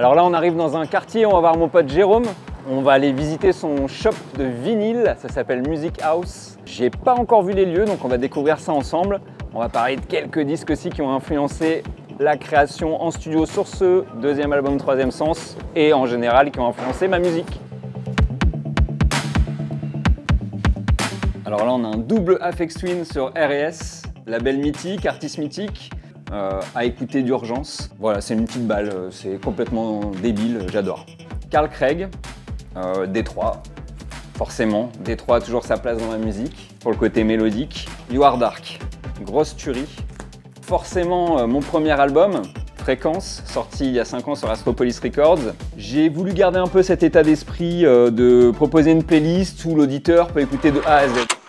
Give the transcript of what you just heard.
Alors là, on arrive dans un quartier, on va voir mon pote Jérôme. On va aller visiter son shop de vinyle, ça s'appelle Music House. J'ai pas encore vu les lieux, donc on va découvrir ça ensemble. On va parler de quelques disques aussi qui ont influencé la création en studio sur ce deuxième album Troisième Sens et en général qui ont influencé ma musique. Alors là, on a un double Afex Twin sur RS, label mythique, artiste mythique, euh, à écouter d'urgence. Voilà, c'est une petite balle, euh, c'est complètement débile, j'adore. Carl Craig, euh, Détroit, forcément. Détroit a toujours sa place dans la musique, pour le côté mélodique. You Are Dark, grosse tuerie. Forcément, mon premier album, Fréquence, sorti il y a 5 ans sur Astropolis Records. J'ai voulu garder un peu cet état d'esprit de proposer une playlist où l'auditeur peut écouter de A à Z.